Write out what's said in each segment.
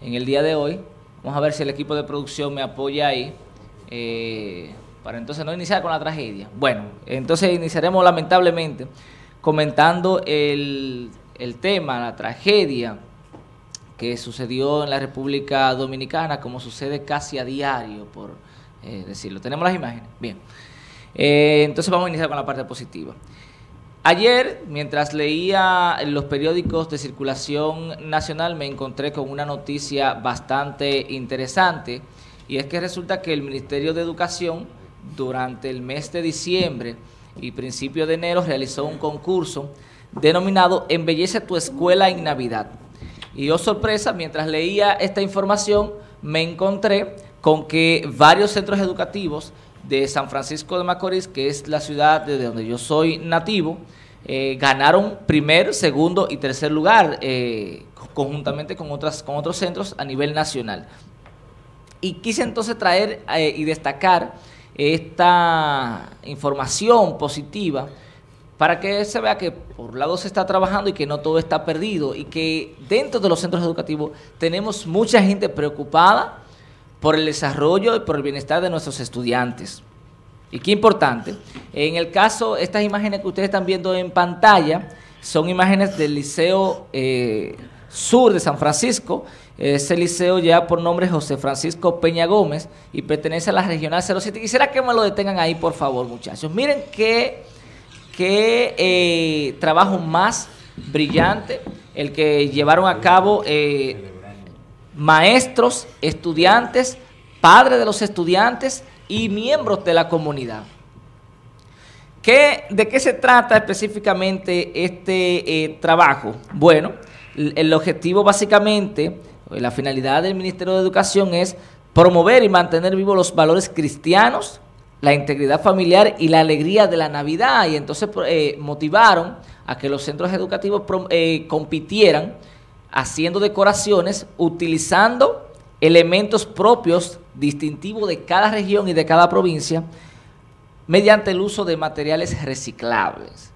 en el día de hoy. Vamos a ver si el equipo de producción me apoya ahí. Eh, para entonces no iniciar con la tragedia. Bueno, entonces iniciaremos lamentablemente comentando el, el tema, la tragedia que sucedió en la República Dominicana, como sucede casi a diario, por eh, decirlo. ¿Tenemos las imágenes? Bien. Eh, entonces vamos a iniciar con la parte positiva. Ayer, mientras leía los periódicos de circulación nacional, me encontré con una noticia bastante interesante y es que resulta que el Ministerio de Educación durante el mes de diciembre y principio de enero realizó un concurso denominado Embellece tu escuela en Navidad. Y oh sorpresa, mientras leía esta información, me encontré con que varios centros educativos de San Francisco de Macorís, que es la ciudad de donde yo soy nativo, eh, ganaron primer, segundo y tercer lugar eh, conjuntamente con, otras, con otros centros a nivel nacional. Y quise entonces traer eh, y destacar esta información positiva para que se vea que por un lado se está trabajando y que no todo está perdido y que dentro de los centros educativos tenemos mucha gente preocupada por el desarrollo y por el bienestar de nuestros estudiantes. Y qué importante, en el caso, estas imágenes que ustedes están viendo en pantalla son imágenes del Liceo eh, Sur de San Francisco, ese liceo ya por nombre José Francisco Peña Gómez y pertenece a la Regional 07. Quisiera que me lo detengan ahí, por favor, muchachos. Miren qué qué eh, trabajo más brillante el que llevaron a cabo eh, maestros, estudiantes, padres de los estudiantes y miembros de la comunidad. ¿Qué, ¿De qué se trata específicamente este eh, trabajo? Bueno, el objetivo básicamente, la finalidad del Ministerio de Educación es promover y mantener vivos los valores cristianos, la integridad familiar y la alegría de la Navidad. Y entonces eh, motivaron a que los centros educativos eh, compitieran haciendo decoraciones, utilizando elementos propios, distintivos de cada región y de cada provincia, mediante el uso de materiales reciclables.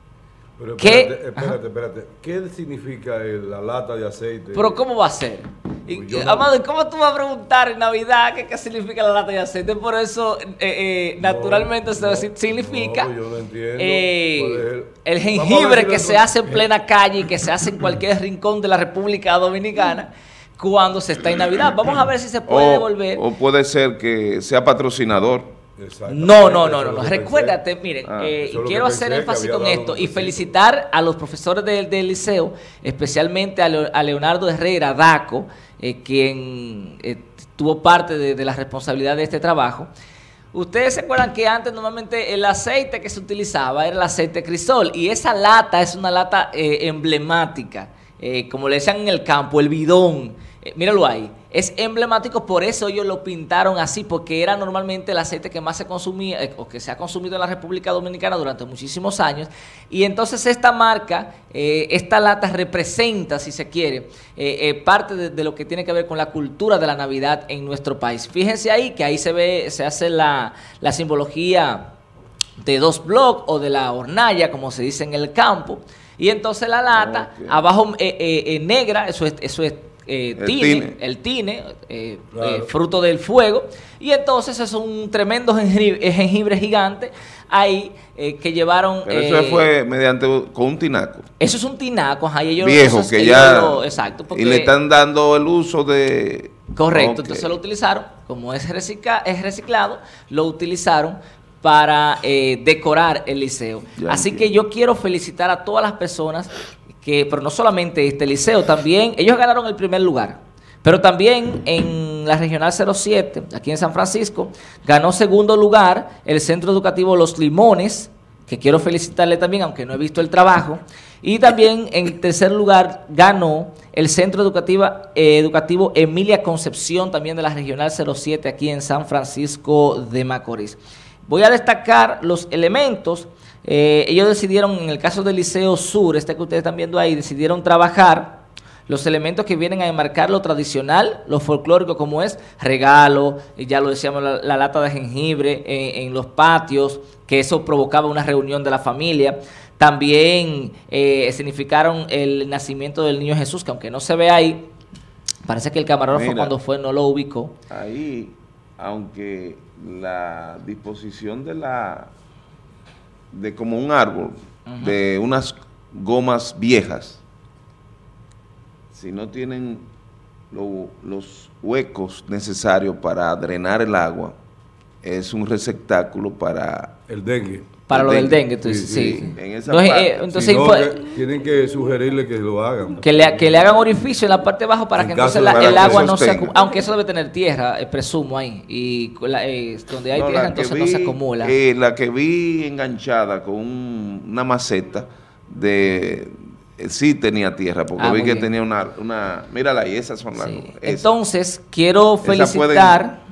Pero espérate, espérate, espérate. ¿Qué significa la lata de aceite? Pero ¿cómo va a ser? Pues Amado, ¿cómo tú vas a preguntar en Navidad qué, significa la lata de aceite? Por eso, eh, eh, naturalmente, se significa yo no entiendo. Eh, el jengibre que se hace en plena calle y que se hace en cualquier rincón de la República Dominicana cuando se está en Navidad. Vamos a ver si se puede devolver. O puede ser que sea patrocinador. No, no, no, no, Recuérdate, miren, ah, eh, quiero hacer énfasis con esto y felicitar a los profesores del, liceo, especialmente a, Leonardo Herrera Daco, eh, quien eh, tuvo parte de, la responsabilidad de este trabajo. Ustedes se acuerdan que antes normalmente el aceite que se utilizaba era el aceite crisol y esa lata es una lata emblemática, como le decían en el campo, el bidón. Míralo ahí es emblemático, por eso ellos lo pintaron así, porque era normalmente el aceite que más se consumía, eh, o que se ha consumido en la República Dominicana durante muchísimos años. Y entonces esta marca, eh, esta lata representa, si se quiere, eh, parte de, lo que tiene que ver con la cultura de la Navidad en nuestro país. Fíjense ahí que ahí se ve, se hace la, simbología de dos bloques o de la hornalla, como se dice en el campo. Y entonces la lata, abajo negra, eso es, eso es eh, el tine, el tine eh, eh, fruto del fuego. Y entonces es un tremendo jengibre, gigante ahí que llevaron... eso fue mediante con un tinaco. Eso es un tinaco, ellos Viejo, que ya... exacto. y le están dando el uso de... Correcto, entonces lo utilizaron, como es, es reciclado, lo utilizaron para decorar el liceo. Así que yo quiero felicitar a todas las personas que, pero no solamente este liceo, también ellos ganaron el primer lugar, pero también en la Regional 07, aquí en San Francisco, ganó segundo lugar el Centro Educativo Los Limones, que quiero felicitarle también, aunque no he visto el trabajo, y también en tercer lugar ganó el Centro eh, Educativo Emilia Concepción, también de la Regional 07, aquí en San Francisco de Macorís. Voy a destacar los elementos eh, ellos decidieron, en el caso del Liceo Sur, este que ustedes están viendo ahí, decidieron trabajar los elementos que vienen a enmarcar lo tradicional, lo folclórico como es regalo, ya lo decíamos, la, lata de jengibre en, los patios, que eso provocaba una reunión de la familia. También eh, significaron el nacimiento del niño Jesús, que aunque no se ve ahí, Parece que el camarógrafo cuando fue no lo ubicó. Ahí, aunque la disposición de la de como un árbol, de unas gomas viejas, si no tienen los huecos necesarios para drenar el agua, es un receptáculo para... El dengue. Para lo del dengue, entonces, sí. entonces, tienen que sugerirle que lo hagan. Que le, que le hagan orificio en la parte de abajo para que entonces el agua no se acumule. Aunque eso debe tener tierra, eh, presumo ahí. Y eh, donde hay tierra, entonces no se acumula. Eh, la que vi enganchada con una maceta de, sí tenía tierra, porque ah, vi que tenía una, una... Mírala ahí, esas son las... Entonces, quiero felicitar...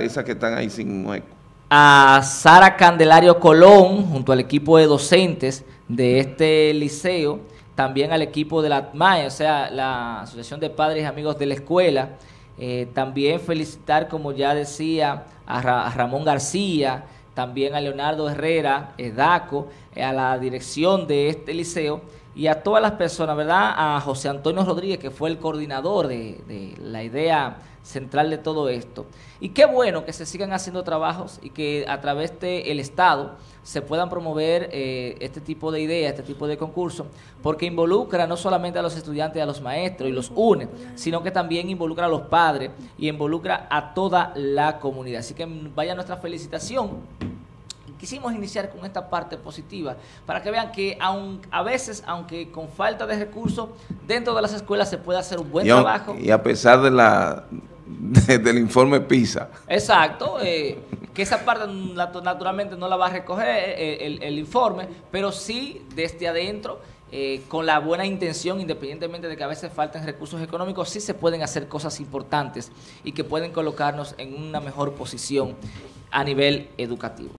esas que están ahí sin hueco a Sara Candelario Colón, junto al equipo de docentes de este liceo, también al equipo de la ATMAE, o sea, la Asociación de Padres y Amigos de la Escuela. Eh, también felicitar, como ya decía, a, Ramón García, también a Leonardo Herrera, Daco, eh, a la dirección de este liceo y a todas las personas, ¿verdad? A José Antonio Rodríguez, que fue el coordinador de, de la idea central de todo esto. Y qué bueno que se sigan haciendo trabajos y que a través del Estado se puedan promover eh, este tipo de ideas, este tipo de concursos, porque involucra no solamente a los estudiantes y a los maestros y los une, sino que también involucra a los padres y involucra a toda la comunidad. Así que vaya nuestra felicitación quisimos iniciar con esta parte positiva para que vean que aun, a veces, aunque con falta de recursos, dentro de las escuelas se puede hacer un buen trabajo. Y a pesar de la del informe PISA. Exacto, eh, que esa parte naturalmente no la va a recoger eh, el, informe, pero sí desde adentro, eh, con la buena intención, independientemente de que a veces falten recursos económicos, sí se pueden hacer cosas importantes y que pueden colocarnos en una mejor posición a nivel educativo.